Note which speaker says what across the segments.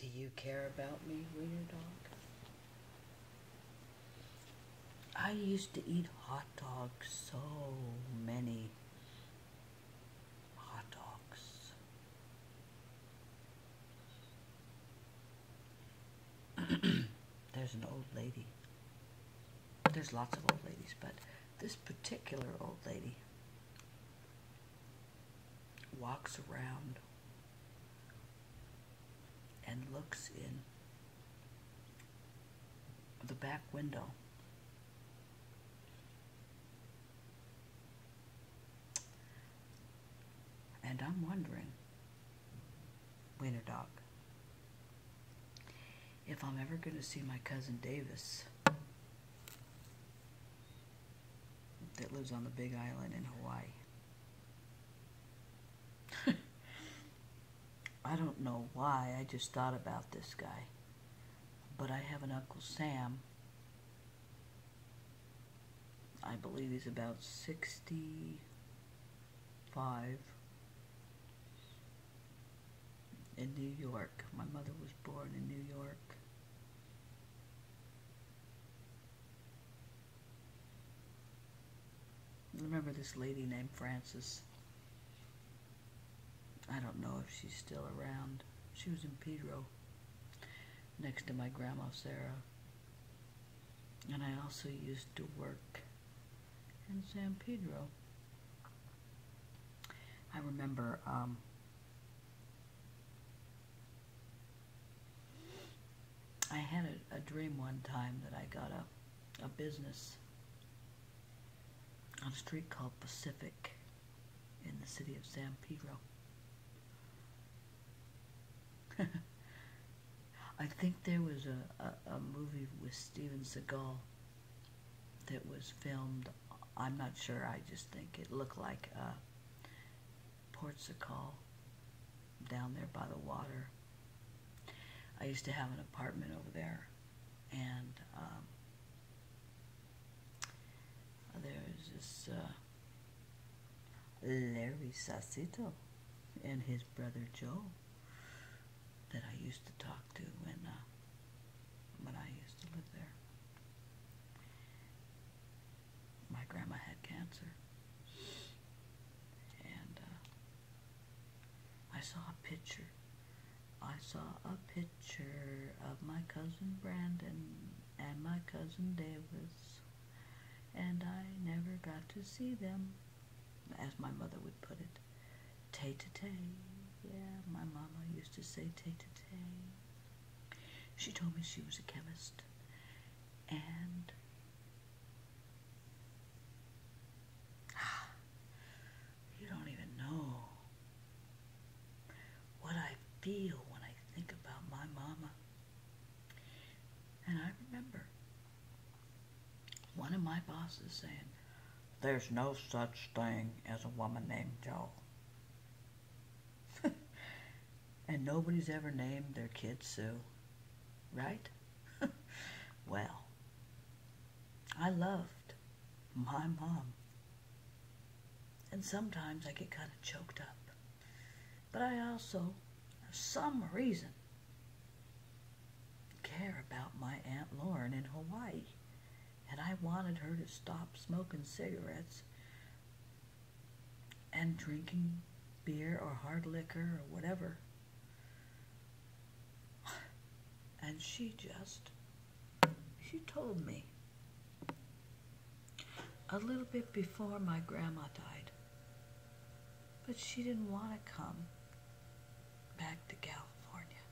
Speaker 1: Do you care about me, Wiener Dog? I used to eat hot dogs, so many hot dogs. There's an old lady. There's lots of old ladies, but this particular old lady walks around and looks in the back window. And I'm wondering, Wiener Dog, if I'm ever going to see my cousin Davis that lives on the big island in Hawaii. I don't know why, I just thought about this guy. But I have an Uncle Sam. I believe he's about 65 in New York. My mother was born in New York. I remember this lady named Frances. I don't know if she's still around. She was in Pedro, next to my grandma Sarah. And I also used to work in San Pedro. I remember um, I had a, a, dream one time that I got a, a business on a street called Pacific in the city of San Pedro. I think there was a, a, a, movie with Steven Seagal that was filmed. I'm not sure. I just think it looked like uh, Port Sacal down there by the water. I used to have an apartment over there, and um, was this uh, Larry Sacito and his brother Joe that I used to talk to when uh, when I used to live there. My grandma had cancer, and uh, I saw a picture. I saw a picture of my cousin Brandon and my cousin Davis, and I never got to see them, as my mother would put it, tay-to-tay. Yeah, my mama used to say tay-to-tay. She told me she was a chemist. And you don't even know what I feel when I think about my mama. And I remember one of my bosses saying, there's no such thing as a woman named Joe. And nobody's ever named their kid Sue, right? well, I loved my mom. And sometimes I get kind of choked up. But I also, for some reason, care about my Aunt Lauren in Hawaii. And I wanted her to stop smoking cigarettes and drinking beer or hard liquor or whatever And she just, she told me a little bit before my grandma died. But she didn't want to come back to California.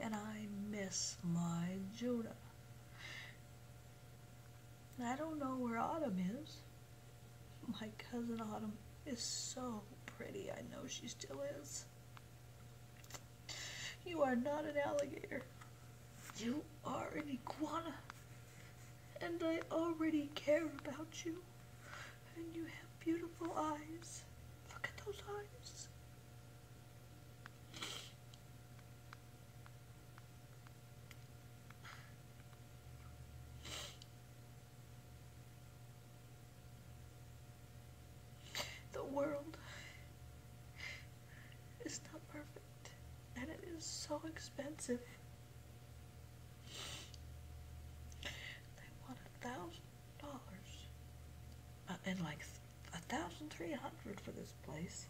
Speaker 1: And I miss my Judah. I don't know where Autumn is. My cousin Autumn is so pretty. I know she still is. You are not an alligator. You are an iguana. And I already care about you. And you have beautiful eyes. Look at those eyes. The world is not perfect, and it is so expensive. They want a thousand dollars. Uh, and like a thousand three hundred for this place.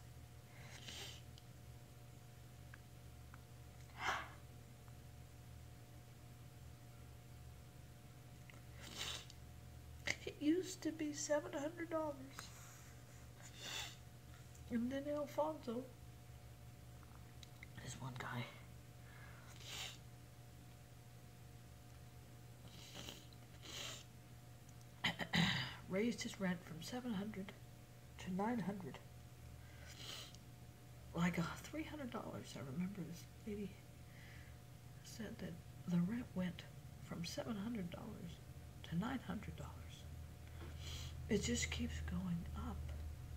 Speaker 1: It used to be seven hundred dollars. And then Alfonso, this one guy, raised his rent from 700 to 900 like uh, $300 i remember this lady said that the rent went from $700 to $900 it just keeps going up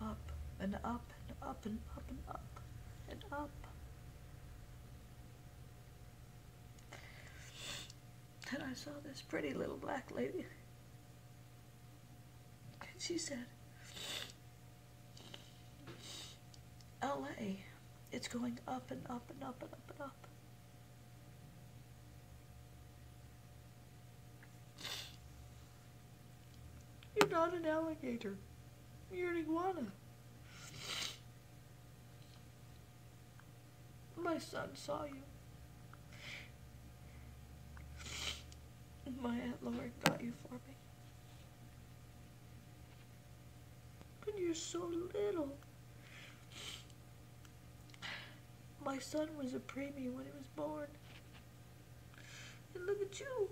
Speaker 1: up and up and up and up and up and up. Then i saw this pretty little black lady and she said, LA, it's going up and up and up and up and up. You're not an alligator. You're an iguana. My son saw you. My Aunt Lauren got you for me. You're so little. My son was a preemie when he was born. And look at you.